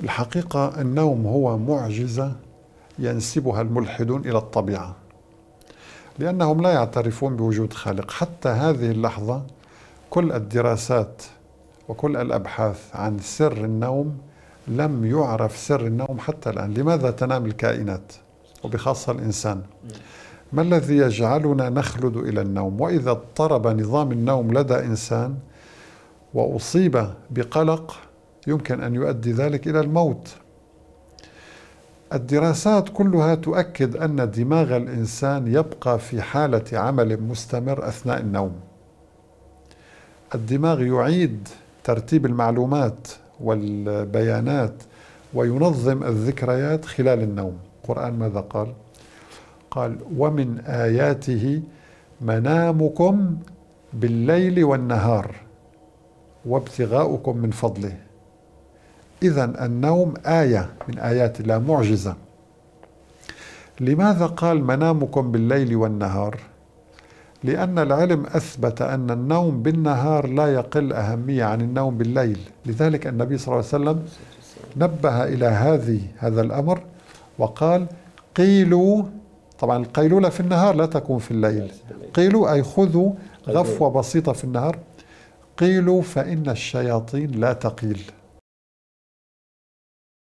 الحقيقة النوم هو معجزة ينسبها الملحدون إلى الطبيعة لأنهم لا يعترفون بوجود خالق. حتى هذه اللحظة كل الدراسات وكل الأبحاث عن سر النوم لم يعرف سر النوم حتى الآن. لماذا تنام الكائنات؟ وبخاصة الإنسان. ما الذي يجعلنا نخلد إلى النوم؟ وإذا اضطرب نظام النوم لدى إنسان وأصيب بقلق يمكن أن يؤدي ذلك إلى الموت. الدراسات كلها تؤكد أن دماغ الإنسان يبقى في حالة عمل مستمر أثناء النوم. الدماغ يعيد ترتيب المعلومات والبيانات وينظم الذكريات خلال النوم. القرآن ماذا قال؟ قال ومن آياته منامكم بالليل والنهار وابتغاؤكم من فضله. إذا النوم آية من آيات الله معجزة. لماذا قال منامكم بالليل والنهار؟ لأن العلم أثبت أن النوم بالنهار لا يقل أهمية عن النوم بالليل. لذلك النبي صلى الله عليه وسلم نبه إلى هذه هذا الأمر وقال قيلوا طبعا القيلولة في النهار لا تكون في الليل. قيلوا أي خذوا غفوة بسيطة في النهار. قيلوا فإن الشياطين لا تقيل.